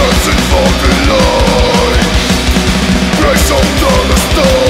searching for the light Grace under the storm.